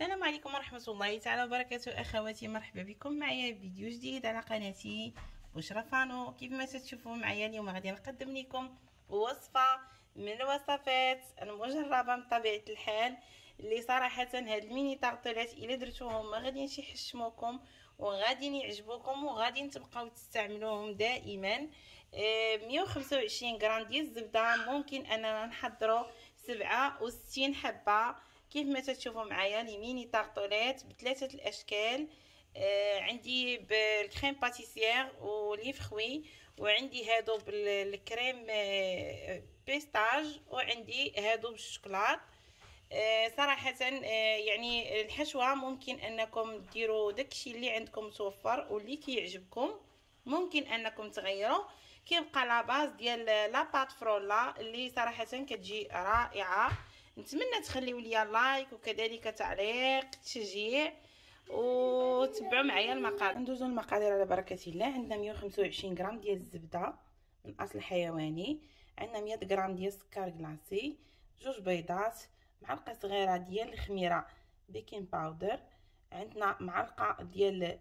السلام عليكم ورحمة الله تعالى وبركاته أخواتي. مرحبا بكم. معايا فيديو جديد على قناتي بشرى فانو. كيف ما تشوفوا معايا اليوم غادي نقدم لكم وصفة من الوصفات المجربة بطبيعة الحال اللي صراحة هاد الميني طاغطولات إلا درتوهم ما غاديش يحشموكم وغادي يعجبوكم وغادي تبقاو تستعملوهم دائما. آه، مية وخمسة وعشرين غرام ديال الزبدة. ممكن أننا نحضرو سبعة وستين حبة. كيف ما تشوفوا معايا لي ميني طارطولات بثلاثة الأشكال آه عندي بال crème pâtissière و les fruits وعندي هادو بالكريم آه pistache وعندي هادو بالشوكولات. آه صراحة آه يعني الحشوة ممكن أنكم ديروا داكشي اللي عندكم متوفر واللي كيعجبكم ممكن أنكم تغيروا كيبقى la base ديال la pâte frolla اللي صراحة كتجي رائعة. نتمنى تخليو ليا like وكذلك تعليق تشجيع وتبعوا معايا المقادير. ندوزو المقادير على بركة الله. عندنا 125 غرام ديال الزبدة من أصل حيواني. عندنا 100 غرام ديال السكر glacé جوج بيضات معلقة صغيرة ديال الخميرة baking powder عندنا معلقة ديال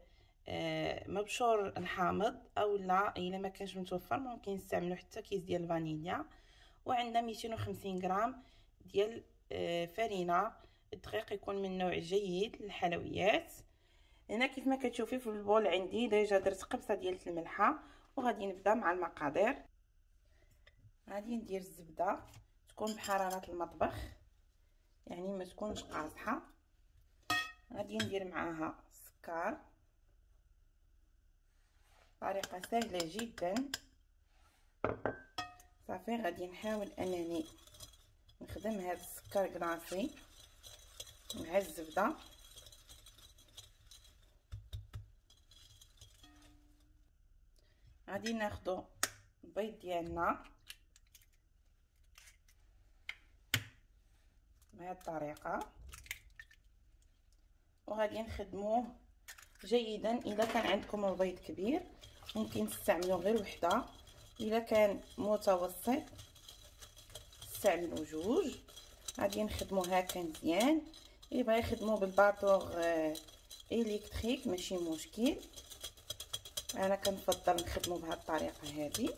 آه مبشور الحامض أو لا إلا ما كانش متوفر ممكن نستعملوا حتى كيس ديال الفانيليا وعندنا 250 غرام ديال آه، farine الدقيق يكون من نوع جيد للحلويات. هنا كيف ما كتشوفي في ال bol عندي déjà درت قبصة ديال الملحة وغادي نبدأ مع المقادير. غادي ندير الزبدة تكون بحراره المطبخ يعني ما تكونش قاصحة. غادي ندير معاها السكر طريقة سهلة جدا. صافي غادي نحاول أنني نخدم هذا السكر كلاصي مع الزبدة. غادي ناخدو البيض ديالنا. بهذه الطريقة. وغادي نخدموه جيدا. اذا كان عندكم البيض كبير ممكن تستعملوا غير وحدة. اذا كان متوسط نستعملوا جوج. غادي نخدمو هكا مزيان. يبغى يخدمو بالباطوغ آه إلكتريك ماشي مشكل. أنا كنفضل نخدمو بهاد الطريقة هذه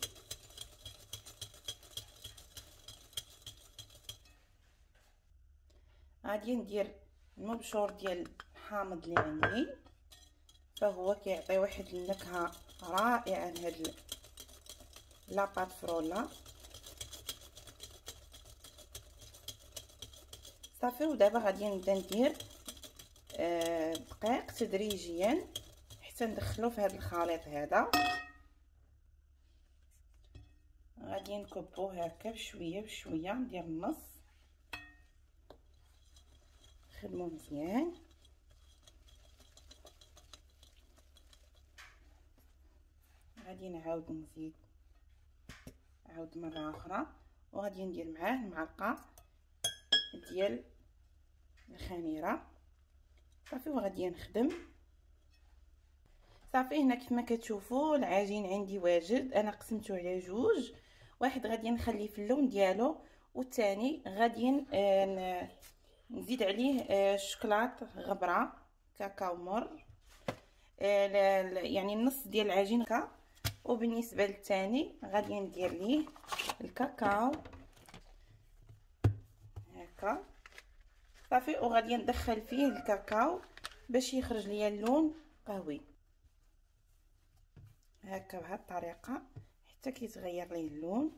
غادي ندير المبشور ديال الحامض اللي عندي فهو كيعطي واحد النكهة رائعة لهاد لاباط فرولا. صافي ودابا غادي نبدا ندير آه دقيق تدريجيا حتى ندخلو في هذا الخليط هذا. غادي نكبوه هكا بشوية بشوية ندير النص. نخدمو مزيان. غادي نعاود نزيد عاود مرة أخرى. وغادي ندير معاه معلقه ديال الخميرة. صافي وغادي نخدم. صافي هنا كيف ما كتشوفوا العجين عندي واجد. أنا قسمته على جوج. واحد غادي نخليه في اللون ديالو والثاني غادي آه، نزيد عليه آه، الشوكولات غبرة كاكاو مر. آه، يعني النص ديال العجين هكا. وبالنسبة للثاني غادي ندير ليه الكاكاو. هكا صافي وغادي ندخل فيه الكاكاو باش يخرج ليا اللون قهوي. هكا بهاد الطريقة حتى كيتغير ليه اللون.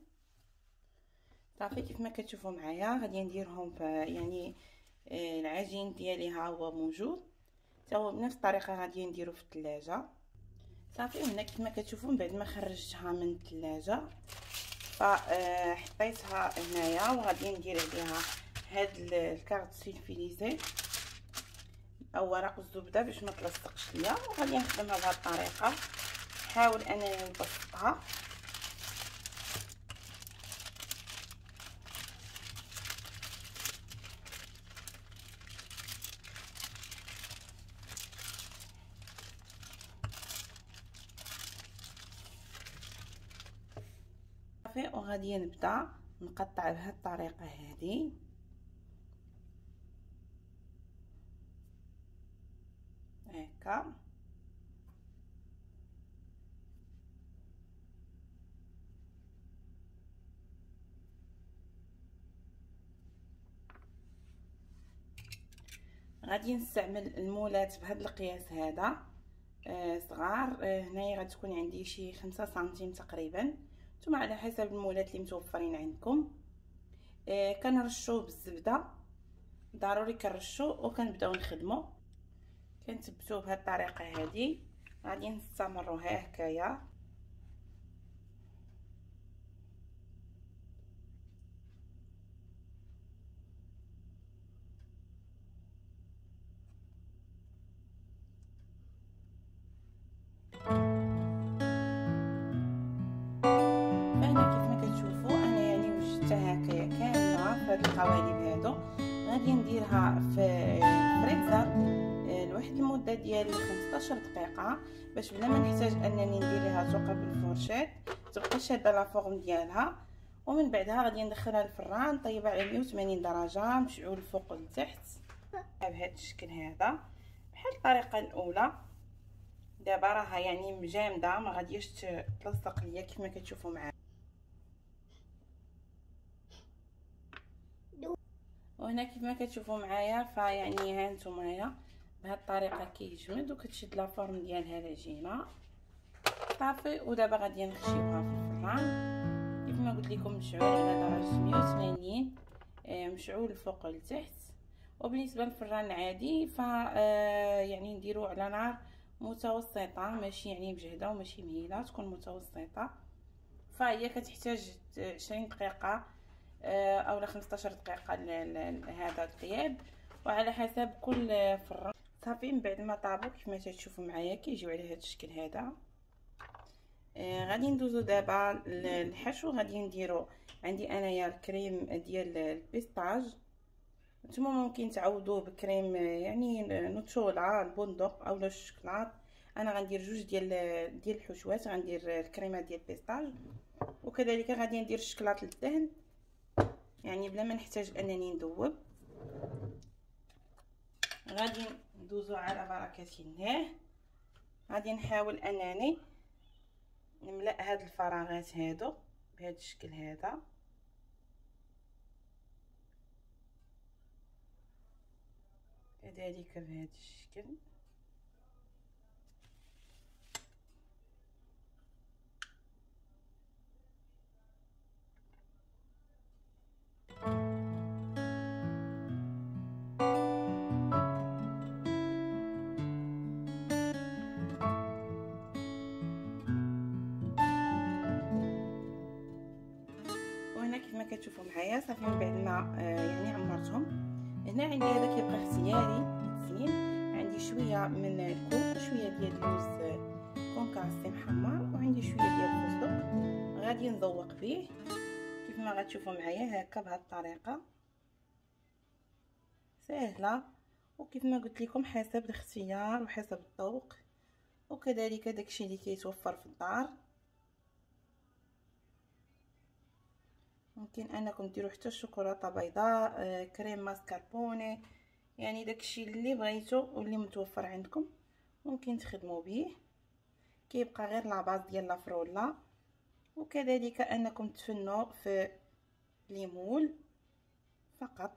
صافي كيف ما كتشوفوا معايا غادي نديرهم يعني آه، العجين ديالي ها هو موجود. حتى هو بنفس الطريقة غادي نديرو في الثلاجه صافي هنا كيف ما كتشوفوا من بعد ما خرجتها من الثلاجه فحطيتها آه، هنايا وغادي ندير عليها هاد الكارت سيلفيليزي أو ورق الزبدة باش ما تلصقش ليا. وغادي نخدمها بهاد الطريقة. نحاول أنني نبسطها. صافي وغادي نبدأ نقطع بهاد الطريقة هذه هكا غادي نستعمل المولات بهذا القياس هذا. آه صغار. آه هنايا غتكون عندي شي خمسة سنتيم تقريبا. نتوما على حسب المولات اللي متوفرين عندكم. آه كنرشوه بالزبدة. ضروري كنرشوه وكنبداو نخدمو. كنثبتوه بهذه الطريقة هذه غادي نستمروا هكايا. القوالب هادو. غادي نديرها في الفريزر آه، لواحد المدة ديال 15 دقيقة باش بلا ما نحتاج أنني ندير لها توقع بال fourchette تبقى شاده la forme ديالها. ومن بعدها غادي ندخلها الفران طيبة على 180 درجة مشعول الفوق لتحت. بهذا الشكل هذا. بحال الطريقة الأولى. دابا راها يعني مجامدة ما غاديش تلصق ليا كما كتشوفوا معايا. وهنا كيف كتشوفوا معايا فيعني ها نتوما بهاد الطريقة كيجمد وكتشد لا فورم ديالها العجينه صافي ودابا غادي نخشيوها في الفران. كيف ما قلت لكم مشعول على درجة 180 آه، مشعول الفوق لتحت. وبالنسبة للفران العادي ف آه، يعني نديرو على نار متوسطة ماشي يعني مجهده وماشي مهيلة تكون متوسطة. فهي كتحتاج 20 دقيقة أو ل 15 دقيقة هذا الطياب وعلى حسب كل فرن صافي من بعد ما طابوا كيف ما تشوفوا معايا كيجيو على هذا الشكل هذا. آه غادي ندوزو دابا للحشو. غادي نديرو عندي أنايا الكريم ديال ال pistache. نتوما ممكن تعوضوه بكريم يعني نوتشولا البندق اولا الشكلاط أنا غندير جوج ديال ديال الحشوات. غندير الكريمة ديال البيستاج. وكذلك غادي ندير الشكلاط للدهن. يعني بلا ما نحتاج أنني ندوب. غادي ندوزو على بركه الله غادي نحاول أنني نملأ هاد الفراغات هادو بهذا الشكل هذا. كذلك بهذا الشكل. من ال coco شوية ديال اللوز concassé محمر وعندي شوية ديال الفستق غادي نذوق فيه. كيف ما غتشوفوا معايا هكا بهذه الطريقة. سهلة. وكيف ما قلت لكم حسب الاختيار وحسب الذوق. وكذلك داكشي اللي كيتوفر في الدار. ممكن أنكم ديروا حتى الشوكولاتة بيضاء آه، crème mascarpone. يعني داكشي اللي بغيتو واللي متوفر عندكم ممكن تخدموا به كيبقى غير لاباز ديال لافرولا وكذلك أنكم تفنوا في ليمول فقط.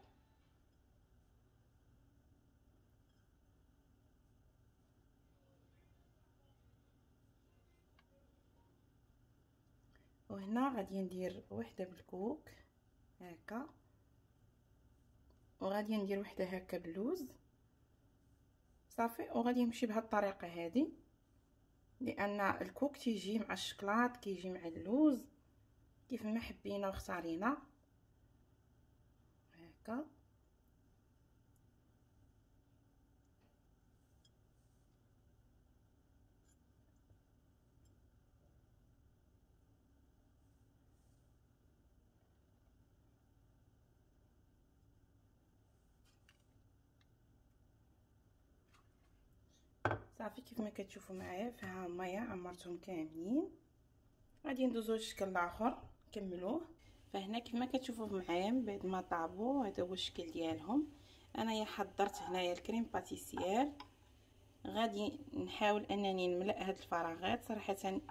وهنا غادي ندير وحدة بالكوك هكا. وغادي ندير وحده هكا باللوز صافي وغادي نمشي بهذه الطريقة هذه لأن الكوك تيجي مع الشكلاط كيجي مع اللوز. كيف ما حبينا واختارينا هكا. صافي كيف ما كتشوفوا معايا فها هما عمرتهم كاملين غادي ندوزو للشكل الآخر نكملوه فهنا كيف ما كتشوفوا معايا من بعد ما طابوا هذا هو الشكل ديالهم انايا حضرت هنايا الكريم باتيسيير غادي نحاول انني نملا هاد الفراغات صراحة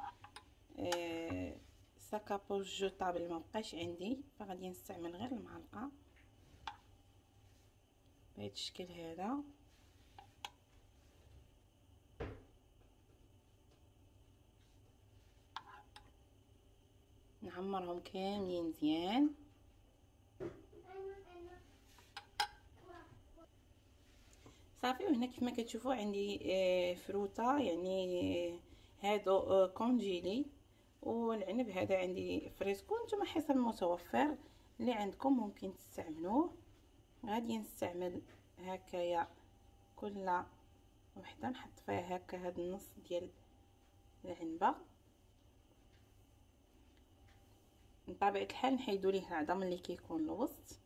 آه ساكابوش جوطابل ما بقاش عندي فغادي نستعمل غير المعلقه بهذا الشكل هذا نعمرهم كاملين مزيان صافي وهنا كيف ما كتشوفوا عندي آه، فروته يعني هادو آه، كونجيلي. والعنب هذا عندي فريسكو. نتوما حسب المتوفر اللي عندكم ممكن تستعملوه. غادي نستعمل هكايا كل وحده نحط فيها هكا هاد النص ديال العنبة. بطبيعة الحال نحيدوا ليه العظم اللي كيكون الوسط.